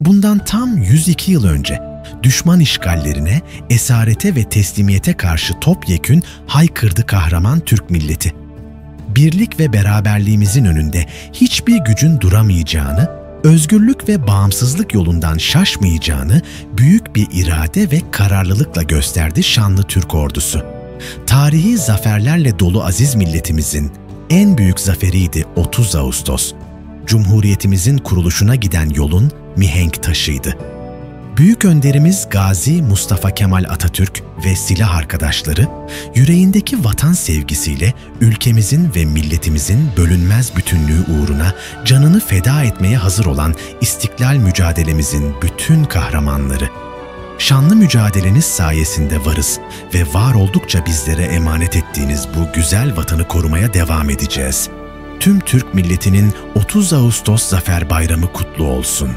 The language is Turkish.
Bundan tam 102 yıl önce düşman işgallerine, esarete ve teslimiyete karşı topyekün haykırdı kahraman Türk milleti. Birlik ve beraberliğimizin önünde hiçbir gücün duramayacağını, özgürlük ve bağımsızlık yolundan şaşmayacağını büyük bir irade ve kararlılıkla gösterdi şanlı Türk ordusu. Tarihi zaferlerle dolu aziz milletimizin en büyük zaferiydi 30 Ağustos. Cumhuriyetimizin kuruluşuna giden yolun mihenk taşıydı. Büyük önderimiz Gazi Mustafa Kemal Atatürk ve silah arkadaşları yüreğindeki vatan sevgisiyle ülkemizin ve milletimizin bölünmez bütünlüğü uğruna canını feda etmeye hazır olan istiklal mücadelemizin bütün kahramanları. Şanlı mücadeleniz sayesinde varız ve var oldukça bizlere emanet ettiğiniz bu güzel vatanı korumaya devam edeceğiz. Tüm Türk milletinin 30 Ağustos Zafer Bayramı kutlu olsun.